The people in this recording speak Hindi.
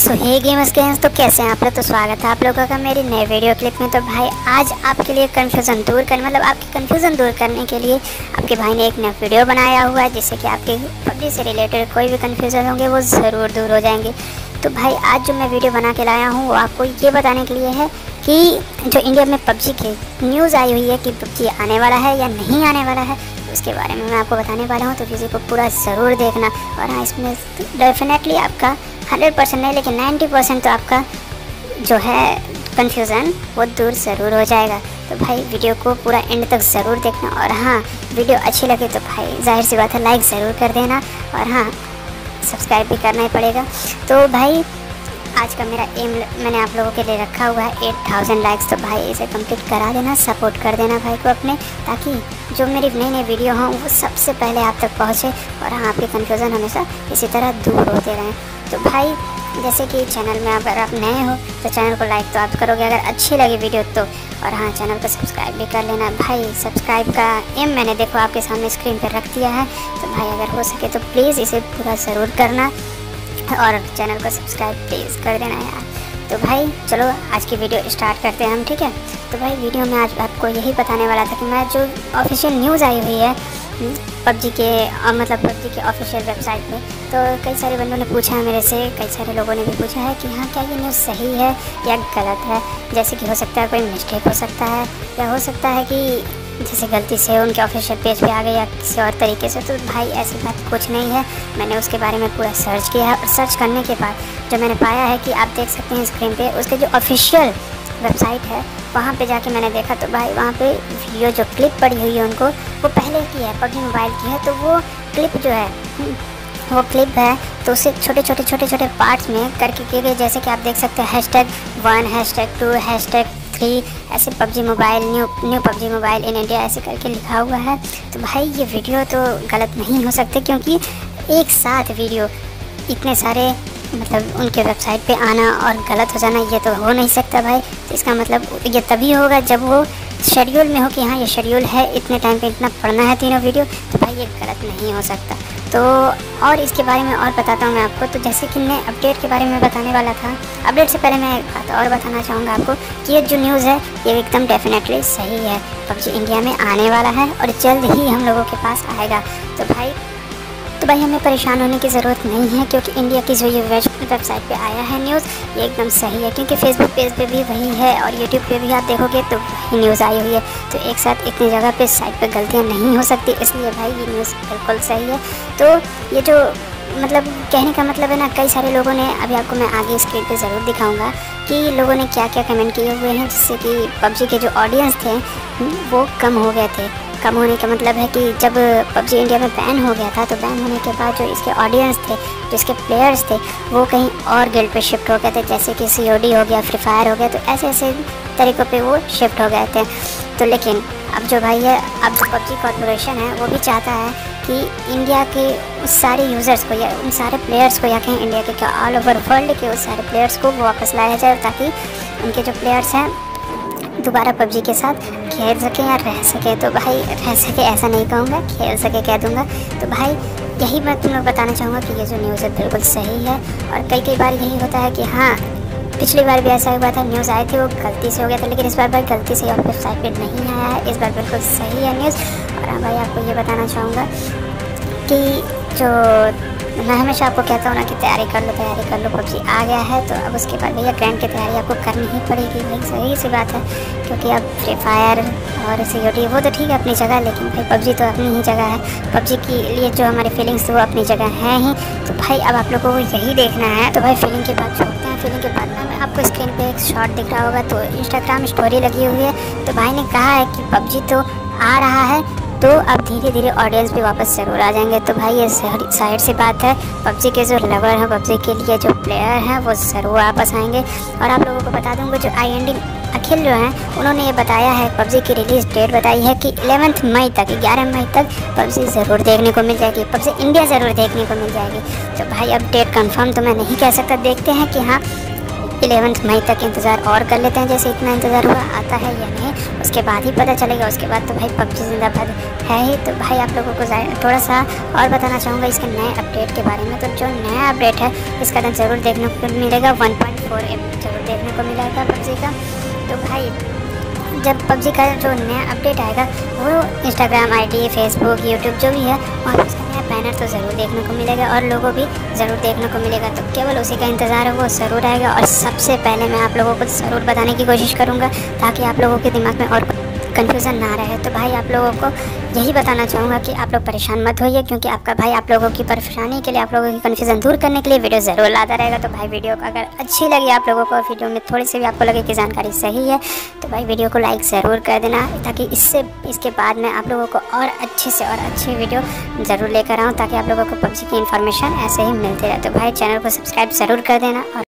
हे गेमर्स के तो कैसे हैं आप लोग? तो स्वागत है आप लोगों का मेरी नए वीडियो क्लिप में। तो भाई, आज आपके लिए कन्फ्यूज़न दूर करने मतलब आपकी कन्फ्यूज़न दूर करने के लिए आपके भाई ने एक नया वीडियो बनाया हुआ है, जिससे कि आपके पबजी से रिलेटेड कोई भी कन्फ्यूज़न होंगे, वो ज़रूर दूर हो जाएँगे। तो भाई, आज जो मैं वीडियो बना के लाया हूँ, वो आपको ये बताने के लिए है कि जो इंडिया में पबजी की न्यूज़ आई हुई है कि पबजी आने वाला है या नहीं आने वाला है उसके बारे में मैं आपको बताने वाला हूँ तो वीडियो को पूरा ज़रूर देखना। और हाँ इसमें डेफिनेटली आपका हंड्रेड परसेंट नहीं, लेकिन नाइन्टी परसेंट तो आपका जो है कन्फ्यूज़न वो दूर ज़रूर हो जाएगा। तो भाई वीडियो को पूरा एंड तक ज़रूर देखना। और हाँ वीडियो अच्छी लगे तो भाई, ज़ाहिर सी बात है लाइक ज़रूर कर देना। और हाँ सब्सक्राइब भी करना ही पड़ेगा। तो भाई आज का मेरा एम मैंने आप लोगों के लिए रखा हुआ है एट थाउज़ेंड लाइक्स तो भाई इसे कंप्लीट करा देना सपोर्ट कर देना भाई को अपने, ताकि जो मेरी नई नई वीडियो हों, वो सबसे पहले आप तक पहुँचे, और हाँ आपके कन्फ्यूज़न हमेशा इसी तरह दूर होते रहें। तो भाई, जैसे कि चैनल में अगर आप नए हो तो चैनल को लाइक तो आप करोगे, अगर अच्छी लगी वीडियो तो और हाँ चैनल को सब्सक्राइब भी कर लेना। भाई सब्सक्राइब का एम मैंने देखो आपके सामने स्क्रीन पर रख दिया है तो भाई अगर हो सके तो प्लीज़ इसे पूरा ज़रूर करना। और चैनल को सब्सक्राइब प्लीज़ कर देना यार। तो भाई, चलो आज की वीडियो स्टार्ट करते हैं हम, ठीक है? तो भाई, वीडियो में आज आपको यही बताने वाला था कि मैं जो ऑफिशियल न्यूज़ आई हुई है पबजी के और मतलब पबजी के ऑफिशियल वेबसाइट पे तो कई सारे बंदों ने पूछा है मेरे से, कई सारे लोगों ने भी पूछा है कि हाँ क्या ये न्यूज़ सही है या गलत है? जैसे कि हो सकता है कोई मिस्टेक हो सकता है, या हो सकता है कि जैसे गलती से उनके ऑफिशियल पेज पे आ गए या किसी और तरीके से तो भाई ऐसी बात कुछ नहीं है। मैंने उसके बारे में पूरा सर्च किया है और सर्च करने के बाद जो मैंने पाया है कि आप देख सकते हैं स्क्रीन पे, उसके जो ऑफिशियल वेबसाइट है, वहाँ पे जाके मैंने देखा तो भाई वहाँ पे वीडियो जो क्लिप पड़ी हुई है उनको, वो पहले की है, पबजी मोबाइल की है तो वो क्लिप जो है, वो क्लिप है तो उसे छोटे छोटे छोटे छोटे पार्ट्स में करके किए गए, जैसे कि आप देख सकते हैं hashtag one hashtag two hashtag three ऐसे PUBG mobile, new new PUBG mobile in India ऐसे करके लिखा हुआ है। तो भाई, ये वीडियो तो गलत नहीं हो सकते क्योंकि एक साथ वीडियो इतने सारे मतलब उनके वेबसाइट पे आना और गलत हो जाना, ये तो हो नहीं सकता भाई। तो इसका मतलब ये तभी होगा जब वो शेड्यूल में हो कि हाँ ये शेड्यूल है, इतने टाइम पे इतना पढ़ना है तीनों वीडियो। तो भाई, ये गलत नहीं हो सकता। तो और इसके बारे में और बताता हूँ मैं आपको। तो जैसे कि मैं अपडेट के बारे में बताने वाला था अपडेट से पहले मैं एक बात और बताना चाहूँगा आपको कि ये जो न्यूज़ है, ये एकदम डेफिनेटली सही है। पबजी इंडिया में आने वाला है और जल्द ही हम लोगों के पास आएगा। तो भाई भाई, हमें परेशान होने की ज़रूरत नहीं है, क्योंकि इंडिया की जो ये वेबसाइट पे आया है न्यूज़ ये एकदम सही है, क्योंकि फेसबुक पेज पे भी वही है और यूट्यूब पे भी आप देखोगे तो वही न्यूज़ आई हुई है। तो एक साथ इतनी जगह पे साइट पे गलतियाँ नहीं हो सकती, इसलिए भाई ये न्यूज़ बिल्कुल सही है। तो ये जो मतलब कहने का मतलब है ना, कई सारे लोगों ने, अभी आपको मैं आगे स्क्रीन पे ज़रूर दिखाऊँगा कि लोगों ने क्या क्या कमेंट किए हुए हैं, जिससे कि पबजी के जो ऑडियंस थे, वो कम हो गए थे। कम होने का मतलब है कि जब पबजी इंडिया में बैन हो गया था तो बैन होने के बाद जो इसके ऑडियंस थे, जो इसके प्लेयर्स थे, वो कहीं और गिल्ड पे शिफ्ट हो गए थे। जैसे कि COD हो गया फ्री फायर हो गया तो ऐसे ऐसे तरीक़ों पे वो शिफ्ट हो गए थे। तो लेकिन अब जो भाई है, अब जो पबजी कॉरपोरेशन है, वो भी चाहता है कि इंडिया के उस सारे यूज़र्स को या उन सारे प्लेयर्स को या कहीं इंडिया के क्या ऑल ओवर वर्ल्ड के उस सारे प्लेयर्स को वापस लाया जाए, ताकि उनके जो प्लेयर्स हैं दोबारा पबजी के साथ खेल सके या रह सके तो भाई रह सके ऐसा नहीं कहूँगा, खेल सके कह दूँगा। तो भाई, यही मैं बताना चाहूँगा कि ये जो न्यूज़ है बिल्कुल सही है और कई कई बार यही होता है कि हाँ पिछली बार भी ऐसा हुआ था न्यूज़ आई थी, वो गलती से हो गया था, लेकिन इस बार भाई गलती से और वेबसाइट पर नहीं आया है। इस बार बिल्कुल सही है न्यूज़ और हाँ भाई, आपको ये बताना चाहूँगा कि जो मैं हमेशा आपको कहता हूँ ना कि तैयारी कर लो, तैयारी कर लो पबजी आ गया है तो अब उसके बाद भैया ग्रैंड की तैयारी आपको करनी ही पड़ेगी। भाई सही सी बात है, क्योंकि अब फ्री फायर और सिक्योरिटी वो तो ठीक है, अपनी जगह लेकिन भाई पबजी तो अपनी ही जगह है। पबजी के लिए जो हमारी फीलिंग्स वो अपनी जगह हैं ही। तो भाई अब आप लोगों को यही देखना है तो भाई फीलिंग के बाद छोड़ते हैं फीलिंग के बाद ना आपको स्क्रीन पर एक शॉर्ट दिख रहा होगा तो इंस्टाग्राम स्टोरी लगी हुई है। तो भाई ने कहा है कि पबजी तो आ रहा है तो अब धीरे धीरे ऑडियंस भी वापस ज़रूर आ जाएँगे। तो भाई, ये साइड से बात है, पबजी के जो लवर हैं, पबजी के लिए जो प्लेयर हैं, वो ज़रूर वापस आएँगे। और आप लोगों को बता दूँगा जो आई एन डी अखिल जो हैं, उन्होंने ये बताया है, पबजी की रिलीज़ डेट बताई है कि एलेवंथ मई तक, ग्यारह मई तक पबजी ज़रूर देखने को मिल जाएगी, पबजी इंडिया ज़रूर देखने को मिल जाएगी। तो भाई अब डेट कन्फर्म तो मैं नहीं कह सकता, देखते हैं कि हाँ एलेवंथ मई तक इंतज़ार और कर लेते हैं, जैसे इतना इंतज़ार हुआ, आता है या नहीं, उसके बाद ही पता चलेगा। उसके बाद तो भाई पबजी ज़िंदा भर है ही। तो भाई आप लोगों को थोड़ा सा और बताना चाहूँगा इसके नए अपडेट के बारे में। तो जो नया अपडेट है, इसका तो ज़रूर देखने को मिलेगा। वन पॉइंट फोर ज़रूर देखने को मिलेगा पबजी का। तो भाई जब पबजी का जो नया अपडेट आएगा, वो इंस्टाग्राम आईडी फेसबुक यूट्यूब जो भी है, वहाँ पर उसका नया बैनर तो ज़रूर देखने को मिलेगा और लोगों भी ज़रूर देखने को मिलेगा। तो केवल उसी का इंतज़ार है, वो ज़रूर आएगा और सबसे पहले मैं आप लोगों को ज़रूर बताने की कोशिश करूँगा ताकि आप लोगों के दिमाग में और कन्फ्यूज़न ना रहे तो भाई आप लोगों को यही बताना चाहूँगा कि आप लोग परेशान मत होइए, क्योंकि आपका भाई आप लोगों की परेशानी के लिए, आप लोगों की कन्फ्यूज़न दूर करने के लिए वीडियो ज़रूर लाता रहेगा। तो भाई वीडियो अगर अच्छी लगी आप लोगों को वीडियो में थोड़ी सी भी आपको लगे कि जानकारी सही है तो भाई वीडियो को लाइक ज़रूर कर देना, ताकि इससे, इसके बाद में आप लोगों को और अच्छे से और अच्छी वीडियो ज़रूर लेकर आऊँ, ताकि आप लोगों को पबजी की इन्फॉर्मेशन ऐसे ही मिलती रहे। तो भाई चैनल को सब्सक्राइब ज़रूर कर देना और